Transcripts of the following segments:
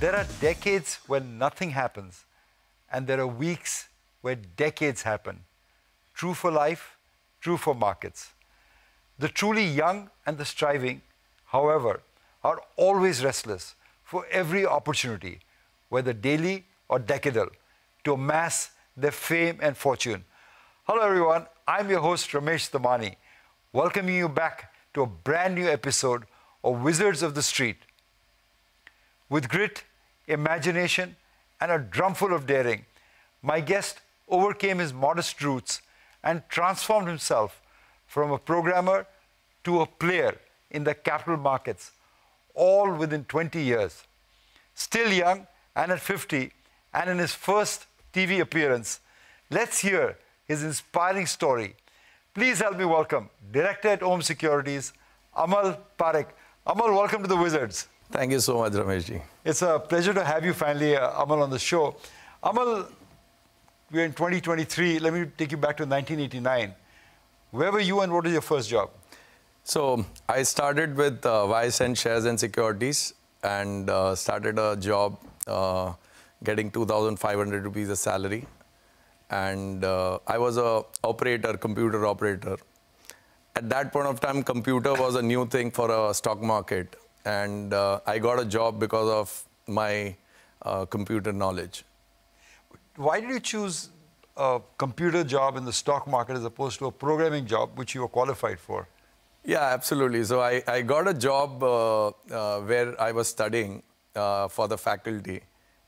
There are decades when nothing happens, and there are weeks where decades happen. True for life, true for markets. The truly young and the striving, however, are always restless for every opportunity, whether daily or decadal, to amass their fame and fortune. Hello, everyone. I'm your host, Ramesh Damani, welcoming you back to a brand new episode of Wizards of the Street. With grit, imagination, and a drumful of daring, my guest overcame his modest roots and transformed himself from a programmer to a player in the capital markets, all within 20 years. Still young and at 50, and in his first TV appearance, let's hear his inspiring story. Please help me welcome Director at Ohm Securities, Amal Parikh. Amal, welcome to the Wizards. Thank you so much, Rameshji. It's a pleasure to have you finally, uh, Amal, on the show. Amal, we're in 2023. Let me take you back to 1989. Where were you and what was your first job? So I started with uh, YSN Shares and Securities and uh, started a job uh, getting 2,500 rupees a salary. And uh, I was a operator, computer operator. At that point of time, computer was a new thing for a stock market. And uh, I got a job because of my uh, computer knowledge. Why did you choose a computer job in the stock market as opposed to a programming job, which you were qualified for? Yeah, absolutely. So I, I got a job uh, uh, where I was studying uh, for the faculty,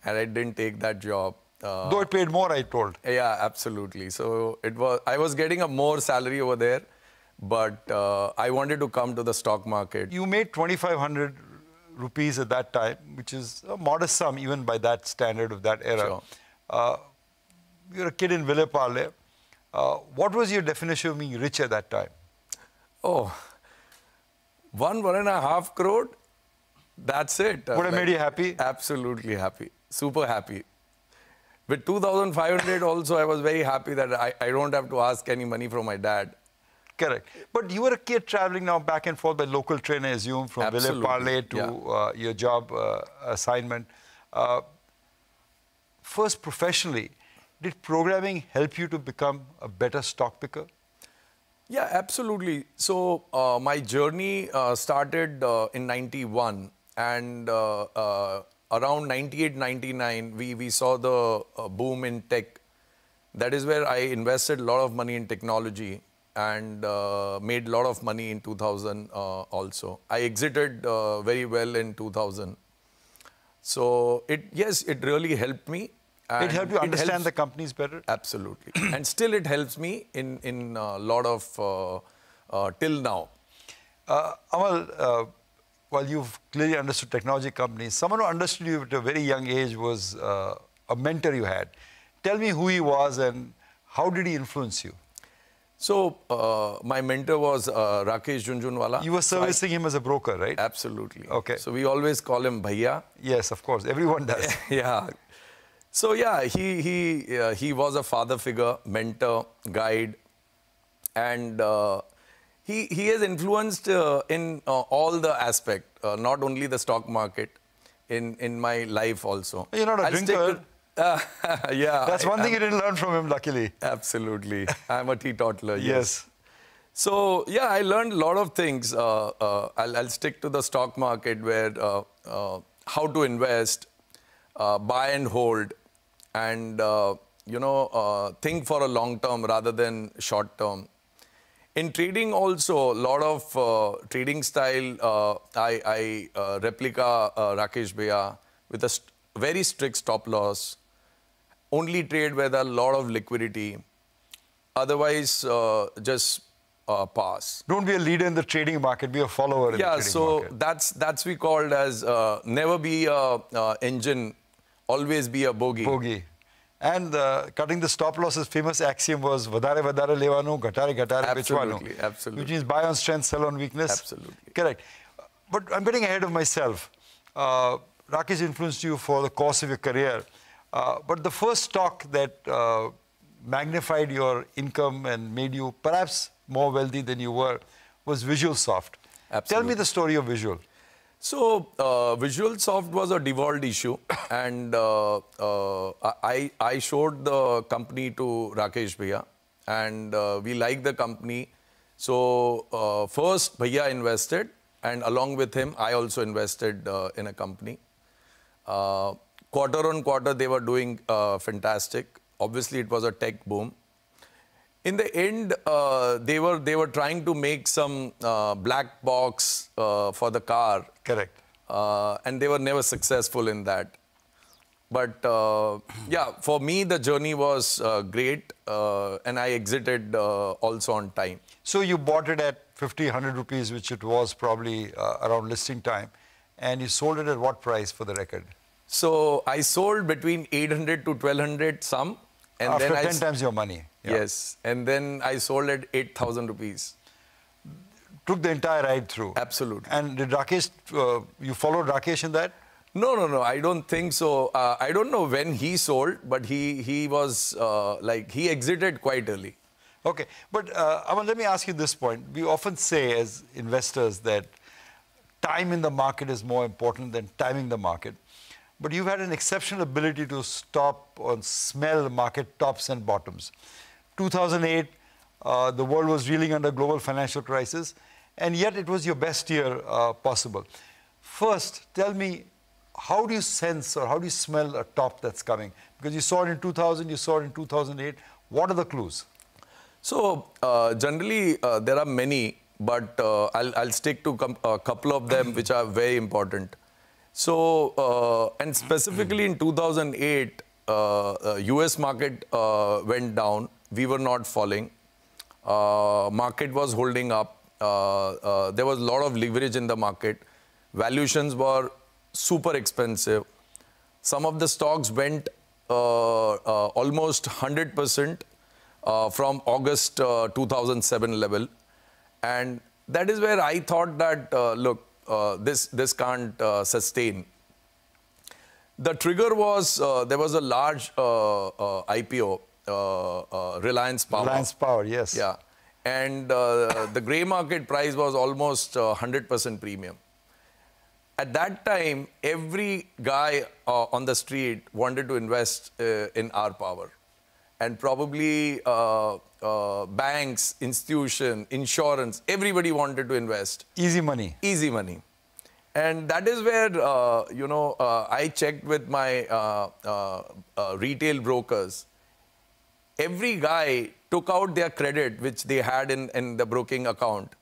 and I didn't take that job. Uh, Though it paid more, I told. yeah, absolutely. So it was I was getting a more salary over there, but uh, I wanted to come to the stock market. You made 2,500 rupees at that time, which is a modest sum even by that standard of that era. Sure. Uh, you're a kid in Vile Parle. Uh, what was your definition of being rich at that time? Oh, one one and a half crore. That's it. Would have made you happy? Absolutely happy. Super happy. With 2,500 also, I was very happy that I, I don't have to ask any money from my dad. Correct. But you were a kid traveling now back and forth by local train, I assume, from Vile Absolutely, Parle to yeah. uh, your job uh, assignment. Uh, first, professionally, did programming help you to become a better stock picker? Yeah, absolutely. So uh, my journey uh, started uh, in 91 and uh, uh, around 98, 99, we, we saw the uh, boom in tech. That is where I invested a lot of money in technology and uh, made a lot of money in 2000 uh, also. I exited uh, very well in 2000. So it, yes, it really helped me. It helped you understand helps- the companies better? Absolutely. and still it helps me in in a lot of uh, uh, till now. Uh, Amal, uh, while you've clearly understood technology companies, someone who understood you at a very young age was uh, a mentor you had. Tell me who he was and how did he influence you? So uh, my mentor was uh, Rakesh Jhunjhunwala. You were So I- servicing him as a broker, right? absolutely. Okay. So we always call him Bhaiya. Yes, of course. Everyone does. yeah. So yeah, he he uh, he was a father figure, mentor, guide, and uh, he he has influenced uh, in uh, all the aspect, uh, not only the stock market, in in my life also. You're not a I'll drinker. Uh, yeah. That's I- one thing I'm- you didn't learn from him, luckily. Absolutely. I'm a teetotaler. Yes. Yes. So yeah, I learned a lot of things. Uh, uh, I'll, I'll stick to the stock market where uh, uh, how to invest, uh, buy and hold, and uh, you know uh, think for a long term rather than short term. In trading also, a lot of uh, trading style, uh, I, I uh, replica uh, Rakesh Bhaiya with a st- very strict stop loss, only trade with a lot of liquidity, otherwise uh, just uh, pass. Don't be a leader in the trading market, be a follower in Yeah, the so market. that's that's we called as uh, never be a uh, engine, always be a bogey. Bogey. And uh, cutting the stop losses famous axiom was vadare vadare levanu, ghatare ghatare. Absolutely, absolutely. Which means buy on strength, sell on weakness. Absolutely. Correct. But I'm getting ahead of myself. Uh, Rakesh influenced you for the course of your career. Uh, but the first stock that uh, magnified your income and made you perhaps more wealthy than you were was Visual Soft. Tell me the story of Visual. So uh, VisualSoft was a devolved issue, and uh, uh, I I showed the company to Rakesh Bhaiya, and uh, we liked the company. So uh, first Bhaiya invested, and along with him, I also invested uh, in a company. Quarter on quarter, they were doing uh, fantastic. Obviously, it was a tech boom. In the end, uh, they were they were trying to make some uh, black box uh, for the car, Correct. uh, and they were never successful in that. But uh, yeah, for me, the journey was uh, great, uh, and I exited uh, also on time. So you bought it at 50, 100 rupees, which it was probably uh, around listing time, and you sold it at what price for the record? So I sold between 800 to 1200 some, and After then I times your money. Yeah. yes, and then I sold at 8,000 rupees. Took the entire ride through. Absolutely. And did Rakesh, uh, you followed Rakesh in that? No, no, no. I don't think so. Uh, I don't know when he sold, but he he was uh, like he exited quite early. Okay, but uh, Amal, let me ask you this point. We often say as investors that time in the market is more important than timing the market. But you've had an exceptional ability to stop or smell market tops and bottoms. 2008, uh, the world was reeling under global financial crisis, and yet it was your best year uh, possible. First, tell me, how do you sense or how do you smell a top that's coming? Because you saw it in 2000, you saw it in 2008. What are the clues? So uh, generally uh, there are many, but uh, I'll I'll stick to a couple of them which are very important. So uh, and specifically in 2008, uh, uh, U.S. market uh, went down. We were not falling. Uh, market was holding up. Uh, uh, there was a lot of leverage in the market. Valuations were super expensive. Some of the stocks went uh, uh, almost 100% uh, from August uh, 2007 level. And that is where I thought that, uh, look, uh, this, this can't uh, sustain. The trigger was uh, there was a large uh, uh, IPO, uh, uh, Reliance Power. Reliance Power, yes. Yeah. And uh, the grey market price was almost uh, 100% premium. At that time, every guy uh, on the street wanted to invest uh, in R Power. And probably uh, uh, banks, institution, insurance, everybody wanted to invest Easy money. easy money. And that is where, uh, you know, uh, I checked with my uh, uh, retail brokers. Every guy took out their credit, which they had in, in the broking account.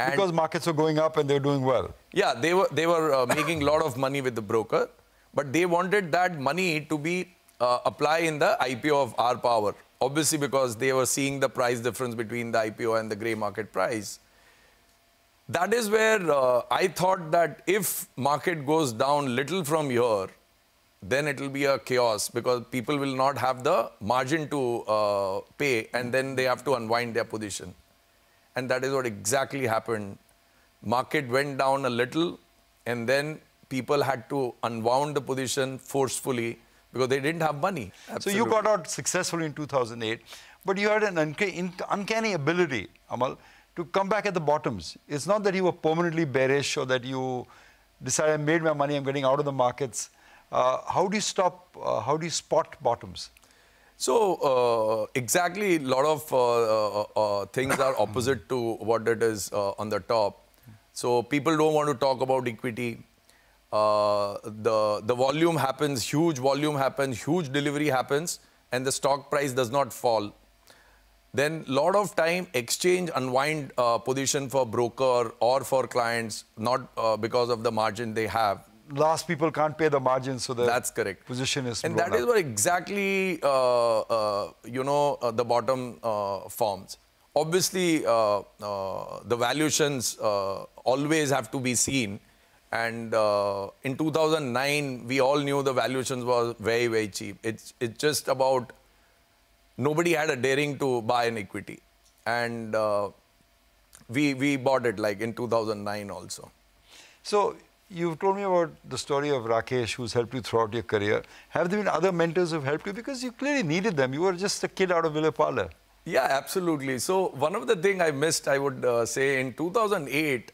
And because markets were going up and they were doing well. yeah, they were, they were uh, making a lot of money with the broker, but they wanted that money to be uh, apply in the IPO of R Power. Obviously, because they were seeing the price difference between the IPO and the grey market price. That is where uh, I thought that if market goes down little from here, then it will be a chaos because people will not have the margin to uh, pay and then they have to unwind their position. And that is what exactly happened. Market went down a little and then people had to unwound the position forcefully because they didn't have money. So you got out successfully in 2008, but you had an in- uncanny ability, Amal, to come back at the bottoms. It's not that you were permanently bearish or that you decided, I made my money, I'm getting out of the markets. Uh, how do you stop, uh, how do you spot bottoms? So uh, exactly, a lot of uh, uh, uh, things are opposite to what it is uh, on the top. So people don't want to talk about equity. Uh, the the volume happens, huge volume happens, huge delivery happens, and the stock price does not fall. Then a lot of time exchange unwind uh, position for broker or for clients, not uh, because of the margin they have. Last people can't pay the margin, so the That's correct. position is and that is up. what exactly uh, uh, you know uh, the bottom uh, forms. Obviously, uh, uh, the valuations uh, always have to be seen. And uh, in 2009, we all knew the valuations were very very cheap. It's it's just about nobody had a daring to buy an equity, and uh, we we bought it like in 2009 also. So you've told me about the story of Rakesh, who's helped you throughout your career. Have there been other mentors who've helped you? Because you clearly needed them. You were just a kid out of Vile Parle. Yeah, absolutely. So one of the thing I missed, I would uh, say, in 2008,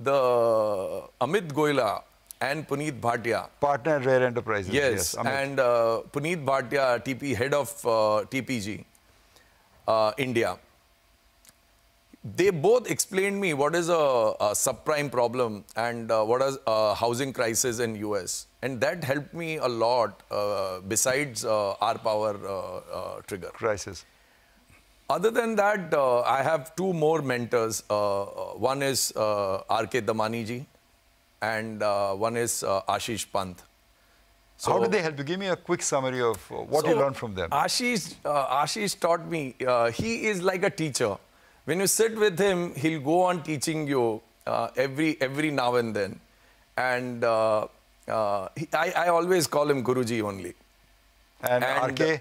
the Amit Goela and Puneet Bhatia. Partner at Rare Enterprises. Yes, Amit. and uh, Puneet Bhatia, TP head of uh, TPG, uh, India. They both explained me what is a, a subprime problem and uh, what is a housing crisis in US, and that helped me a lot. Uh, besides uh, R Power uh, trigger. crisis. Other than that, uh, I have two more mentors. Uh, uh, one is uh, R.K. Damani ji, and uh, one is uh, Ashish Pant. So, How did they help you? Give me a quick summary of what you learned from them. Ashish, uh, Ashish taught me, uh, he is like a teacher. When you sit with him, he'll go on teaching you uh, every, every now and then. And uh, uh, he, I, I always call him Guruji only. and, and- RK,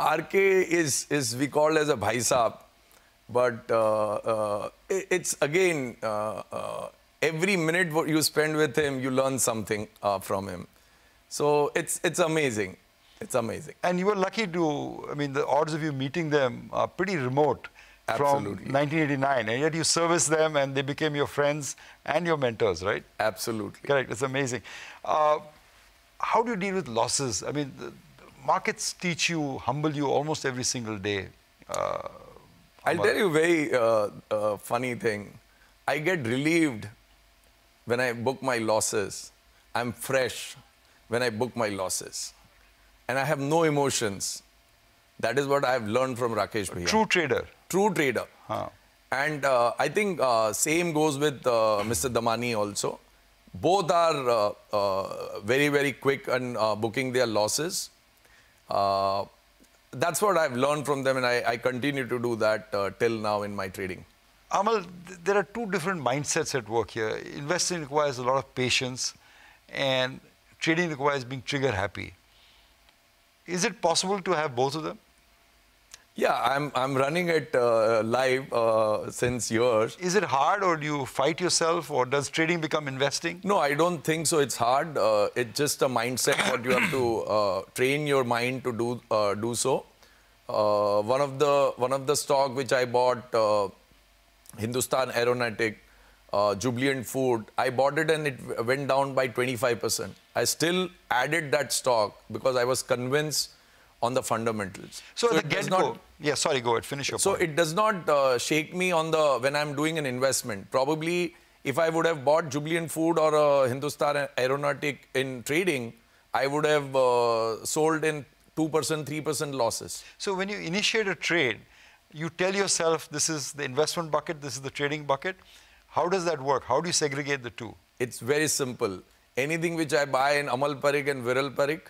RK is, is we call as a Bhai Saab, but uh, uh, it's again, uh, uh, every minute what you spend with him, you learn something uh, from him. So it's, it's amazing. It's amazing. and you were lucky to, I mean, the odds of you meeting them are pretty remote Absolutely. from 1989, and yet you serviced them and they became your friends and your mentors, right? Absolutely. Correct, it's amazing. Uh, how do you deal with losses? I mean, the markets teach you, humble you almost every single day. Uh, I'll tell you a very uh, uh, funny thing. I get relieved when I book my losses. I'm fresh when I book my losses. And I have no emotions. That is what I have learned from Rakesh Bhaiya. true trader. True trader. Huh. And uh, I think uh, same goes with uh, Mr. Damani also. Both are uh, uh, very, very quick in uh, booking their losses. Uh, that's what I've learned from them, and I, I continue to do that uh, till now in my trading. Amal, there are two different mindsets at work here. Investing requires a lot of patience, and trading requires being trigger happy. Is it possible to have both of them? Yeah, I'm, I'm running it uh, live uh, since years. Is it hard, or do you fight yourself, or does trading become investing? No, I don't think so. It's hard. Uh, it's just a mindset what you have to uh, train your mind to do uh, do so. Uh, one of the one of the stock which I bought, uh, Hindustan Aeronautic, uh, Jubilant Food. I bought it and it went down by 25%. I still added that stock because I was convinced on the fundamentals. So, the it does get go. Yeah, sorry, go ahead, finish your so point. it does not uh, shake me on the when I'm doing an investment. Probably if I would have bought Jubilant Food or uh, Hindustan Aeronautic in trading, I would have uh, sold in 2%, 3% losses. So when you initiate a trade, you tell yourself this is the investment bucket, this is the trading bucket. How does that work? How do you segregate the two? It's very simple. Anything which I buy in Amal Parikh and Viral Parikh,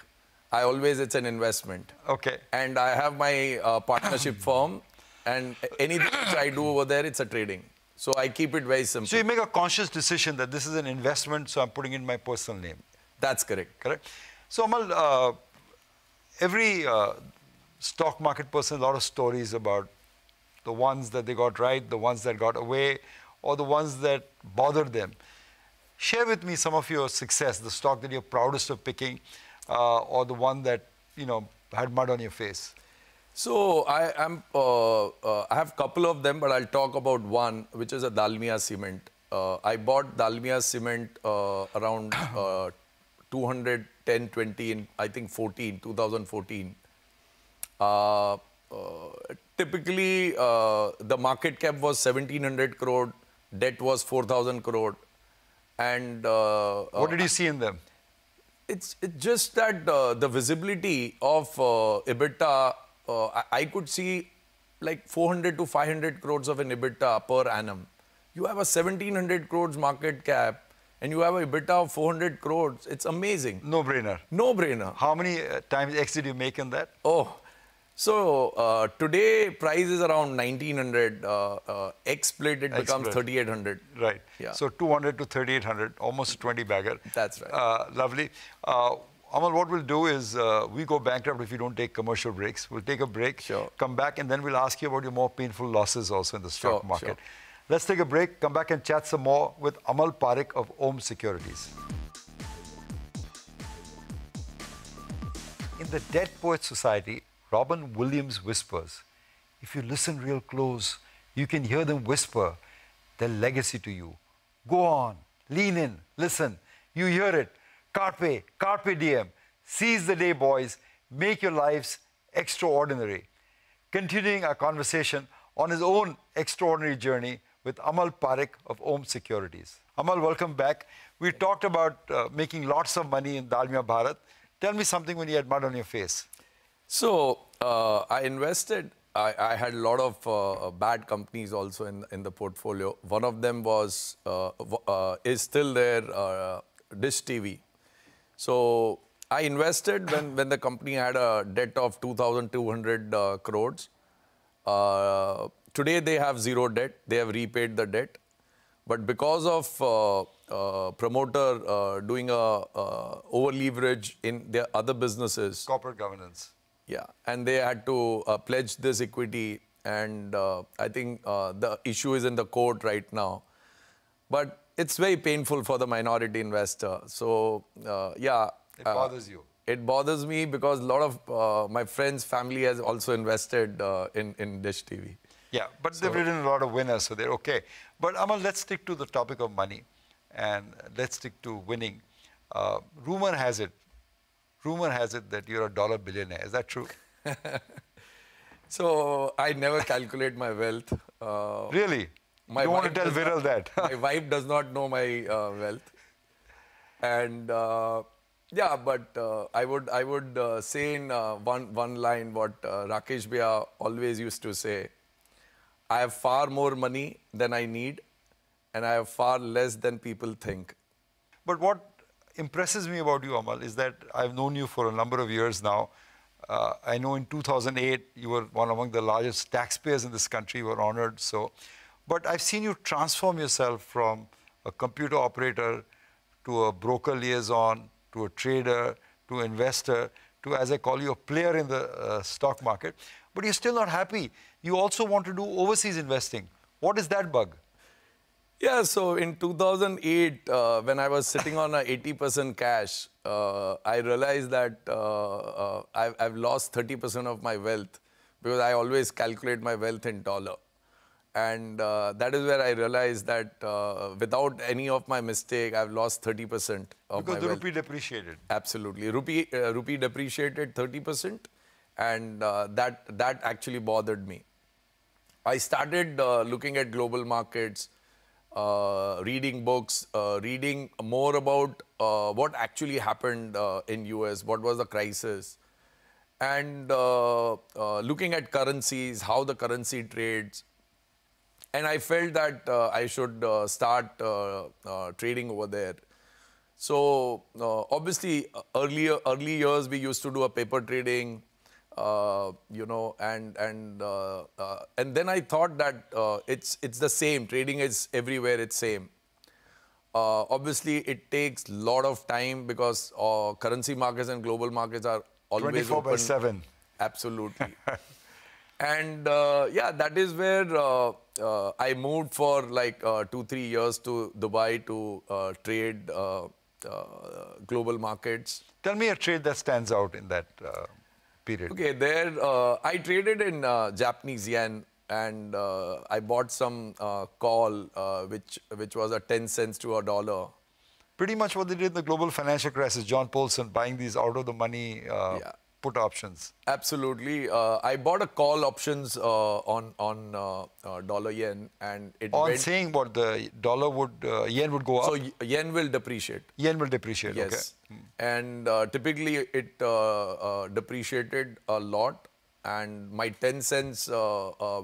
I always, it's an investment. Okay. And I have my uh, partnership firm and anything which I do over there, it's a trading. So I keep it very simple. So you make a conscious decision that this is an investment, so I'm putting in my personal name. That's correct. Correct? So Amal, uh, every uh, stock market person, a lot of stories about the ones that they got right, the ones that got away, or the ones that bothered them. Share with me some of your success, the stock that you're proudest of picking, uh, or the one that you know had mud on your face. So I am. Uh, uh, I have a couple of them, but I'll talk about one, which is a Dalmia cement. Uh, I bought Dalmia cement uh, around uh, 210, 20 in I think 14, 2014. Uh, uh, typically, uh, the market cap was 1700 crore, debt was 4000 crore, and uh, What did you see in them? It's, it's just that uh, the visibility of uh, EBITDA, uh, I, could see like 400 to 500 crores of an EBITDA per annum. You have a 1700 crores market cap and you have a EBITDA of 400 crores. It's amazing. No brainer. No brainer. How many uh, times X did you make in that? Oh, so uh, today price is around 1900. Uh, uh, X split it becomes X-split. 3800. Right. Yeah. So 200 to 3800, almost 20 bagger. That's right. Uh, lovely. Uh, Amal, what we'll do is uh, we go bankrupt if you don't take commercial breaks. We'll take a break, Sure. come back, and then we'll ask you about your more painful losses also in the stock Sure, market. sure. Let's take a break, come back and chat some more with Amal Parikh of Ohm Securities. In the Dead Poets Society, Robin Williams whispers. If you listen real close, you can hear them whisper their legacy to you. Go on, lean in, listen. You hear it. Carpe, carpe diem. Seize the day, boys. Make your lives extraordinary. Continuing our conversation on his own extraordinary journey with Amal Parikh of Ohm Securities. Amal, welcome back. We talked about uh, making lots of money in Dalmia Bharat. Tell me something when you had mud on your face. So uh, I invested. I, I, had a lot of uh, bad companies also in in the portfolio. One of them was uh, uh is still there, uh, Dish TV. So I invested when when the company had a debt of 2,200 uh, crores. today they have zero debt. They have repaid the debt, but because of promoter doing a over leverage in their other businesses, corporate governance yeah, and they had to uh, pledge this equity, and uh, I think uh, the issue is in the court right now. But it's very painful for the minority investor. So, uh, yeah. It bothers you. It bothers me because a lot of uh, my friends' family has also invested uh, in, in Dish TV. Yeah, but so, they've written a lot of winners, so they're okay. But Amal, let's stick to the topic of money and let's stick to winning. rumor has it rumor has it that you're a dollar billionaire. Is that true? so I never calculate my wealth. Uh, really? My you want to tell Viral that? my wife does not know my uh, wealth. And uh, yeah, but uh, I would I would uh, say in uh, one one line what Rakesh Bhaiya always used to say. I have far more money than I need, and I have far less than people think. But what impresses me about you, Amal, is that I've known you for a number of years now. Uh, I know in 2008 you were one among the largest taxpayers in this country. You were honored so. But I've seen you transform yourself from a computer operator to a broker liaison to a trader to investor to, as I call you, a player in the uh, stock market. But you're still not happy. You also want to do overseas investing. What is that bug? Yeah, so in 2008, uh, when I was sitting on a 80% cash, uh, I realized that uh, uh I've, I've, lost 30% of my wealth because I always calculate my wealth in dollar. And uh, that is where I realized that uh, without any of my mistake, I've lost 30% of because my wealth. Because the rupee depreciated. Absolutely. Rupee, rupee depreciated 30% and that, that actually bothered me. I started looking at global markets, reading books, uh, reading more about uh, what actually happened uh, in US, what was the crisis, and uh, uh, looking at currencies, how the currency trades. And I felt that I should start trading over there. So obviously, earlier early years we used to do a paper trading. Uh, you know, and and uh, uh, and then I thought that uh, it's it's the same. Trading is everywhere. It's same. Uh, obviously, it takes a lot of time because currency markets and global markets are always 24 open. by 7. Absolutely. and yeah, that is where I moved for like two three years to Dubai to trade global markets. Tell me a trade that stands out in that period? Okay, there uh, I traded in uh, Japanese yen and uh, I bought some uh, call uh, which which was a 10 cents to a dollar. Pretty much what they did in the global financial crisis, John Paulson buying these out of the money uh, yeah put options. Absolutely. Uh, I bought a call options uh, on on uh, uh dollar yen, and it on went, saying what the dollar would uh, yen would go up. So yen will depreciate. Yen will depreciate. Yes. Okay. And uh, typically it depreciated a lot, and my 10 cents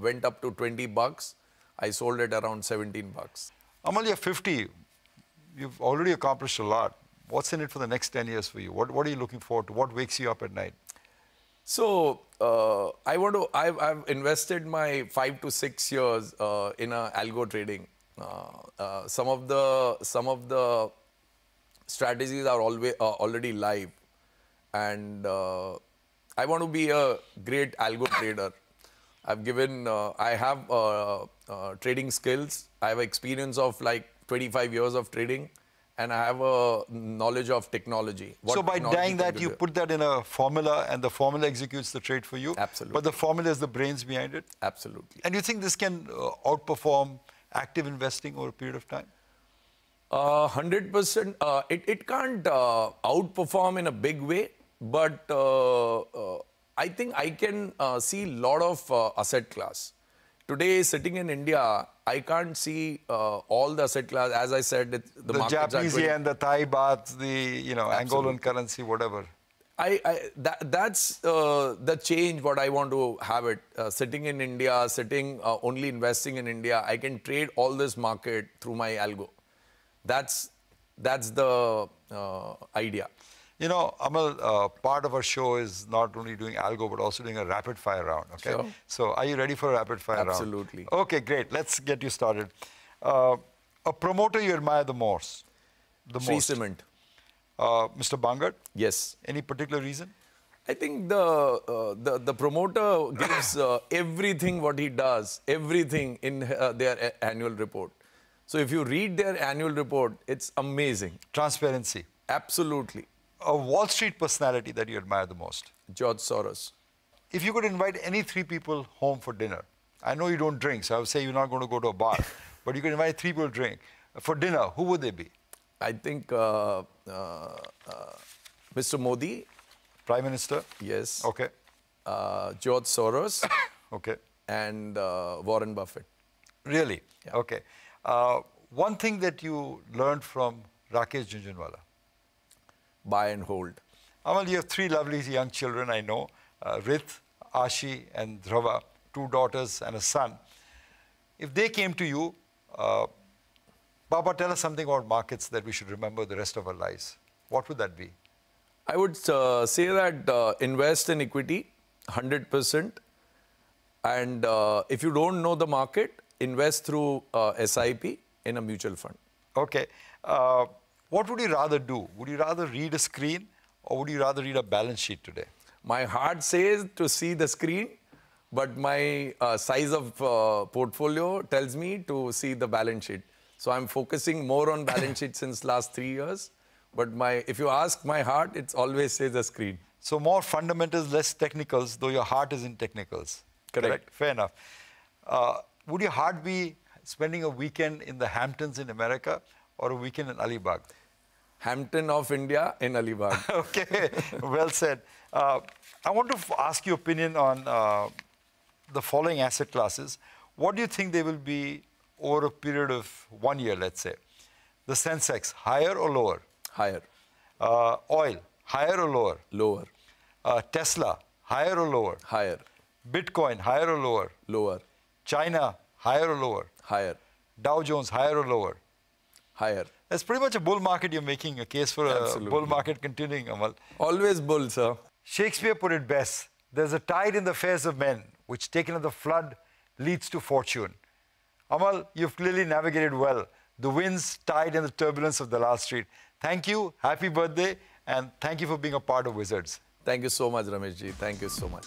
went up to 20 bucks. I sold it around 17 bucks. Amal, you're 50. You've already accomplished a lot. What's in it for the next 10 years for you? What, what are you looking forward to? What wakes you up at night? So uh, I want to. I've, I've, invested my five to six years uh, in algo trading. Uh, uh some of the some of the strategies are always already live, and uh, I want to be a great algo trader. I've given. I have trading skills. I have experience of like 25 years of trading and I have a knowledge of technology. so by dying that, you put that in a formula, and the formula executes the trade for you. Absolutely. But the formula is the brains behind it. Absolutely. And you think this can uh, outperform active investing over a period of time? Uh, 100%. Uh, it, it can't uh, outperform in a big way, but uh, uh, I think I can uh, see a lot of uh, asset class. Today, sitting in India, I can't see uh, all the asset class. As I said, it, the, The, Japanese 20 yen, the Thai baht, the you know Absolutely. Angolan currency, whatever. I, I that, that's uh, the change what I want to have it. Uh, sitting in India, sitting uh, only investing in India, I can trade all this market through my algo. That's that's the uh, idea. You know, Amal, uh, part of our show is not only doing algo, but also doing a rapid fire round. Okay. Sure. So, are you ready for a rapid fire round? Absolutely. Okay, great. Let's get you started. Uh, a promoter you admire the most? The Shree most? cement. Uh, Mr. Bangur? Yes. Any particular reason? I think the uh, the, the promoter gives uh, everything what he does, everything in uh, their annual report. So if you read their annual report, it's amazing. Transparency. Absolutely. A Wall Street personality that you admire the most? George Soros. If you could invite any three people home for dinner, I know you don't drink, so I would say you're not going to go to a bar, but you could invite three people to drink for dinner. Who would they be? I think uh, uh, uh, Mr. Modi, Prime Minister? yes. Okay. Uh, George Soros Okay. and uh, Warren Buffett. Really? Yeah. Okay. Uh, one thing that you learned from Rakesh Jhunjhunwala. Buy and hold. Amal, you have three lovely young children, I know. Uh, Rith, Ashi, and Dhrava, two daughters and a son. If they came to you, uh, Baba, tell us something about markets that we should remember the rest of our lives. What would that be? I would uh, say that uh, invest in equity 100%. And uh, if you don't know the market, invest through uh, SIP in a mutual fund. Okay. What would you rather do? Would you rather read a screen or would you rather read a balance sheet today? My heart says to see the screen, but my uh, size of uh, portfolio tells me to see the balance sheet. So I'm focusing more on balance sheet since last three years. But my, if you ask my heart, it always says the screen. So more fundamentals, less technicals, though your heart is in technicals. Correct. Fair enough. Uh, would your heart be spending a weekend in the Hamptons in America or a weekend in Alibag? Hampton of India in Alibag. okay, well said. Uh, I want to f- ask your opinion on uh, the following asset classes. What do you think they will be over a period of one year, let's say? The Sensex, higher or lower? Higher, Uh, oil, higher or lower? lower, Uh, Tesla, higher or lower? higher, Bitcoin, higher or lower? lower, China, higher or lower? higher, Dow Jones, higher or lower? higher. That's pretty much a bull market. You're making a case for a Absolutely. bull market continuing, Amal. Always bull, sir. Shakespeare put it best there's a tide in the affairs of men, which taken at the flood leads to fortune. Amal, you've clearly navigated well the winds, tide, and the turbulence of the last street. Thank you, happy birthday, and thank you for being a part of Wizards. Thank you so much, Rameshji. Thank you so much.